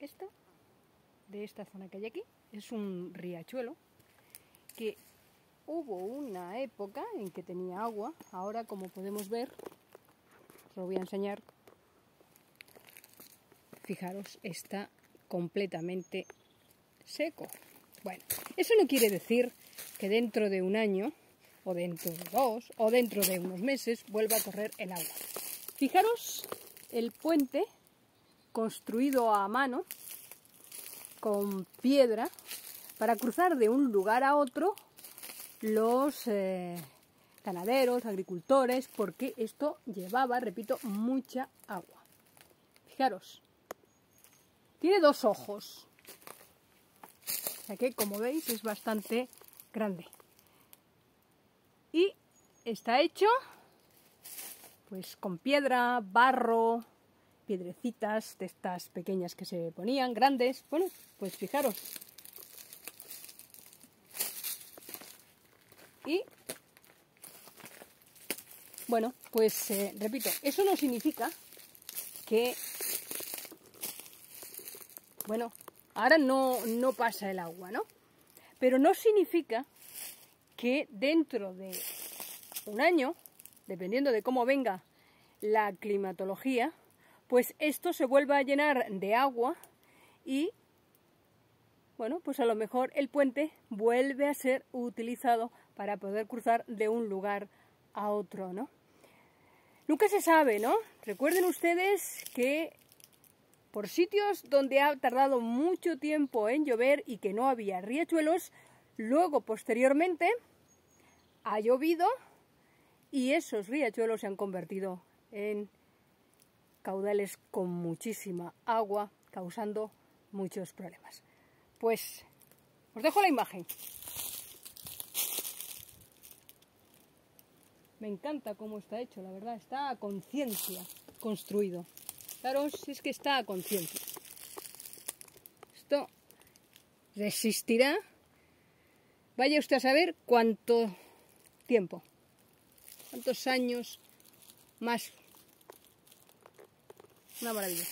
esta, de esta zona que hay aquí, es un riachuelo que hubo una época en que tenía agua, ahora como podemos ver, os lo voy a enseñar, fijaros, está completamente seco. Bueno, eso no quiere decir que dentro de un año, o dentro de dos, o dentro de unos meses, vuelva a correr el agua. Fijaros el puente construido a mano con piedra para cruzar de un lugar a otro los eh, ganaderos, agricultores, porque esto llevaba, repito, mucha agua. Fijaros, tiene dos ojos, sea que como veis es bastante grande. Y está hecho pues con piedra, barro, piedrecitas de estas pequeñas que se ponían, grandes. Bueno, pues fijaros. Y bueno, pues eh, repito, eso no significa que, bueno, ahora no, no pasa el agua, ¿no? Pero no significa que dentro de un año, dependiendo de cómo venga la climatología, pues esto se vuelva a llenar de agua y, bueno, pues a lo mejor el puente vuelve a ser utilizado para poder cruzar de un lugar a otro, ¿no? Nunca se sabe, ¿no? Recuerden ustedes que por sitios donde ha tardado mucho tiempo en llover y que no había riachuelos, luego posteriormente ha llovido y esos riachuelos se han convertido en caudales con muchísima agua, causando muchos problemas. Pues os dejo la imagen. Me encanta cómo está hecho, la verdad, está a conciencia construido. Claro, si es que está a conciencia. Esto resistirá, vaya usted a saber cuánto tiempo, cuántos años más. Una maravilla.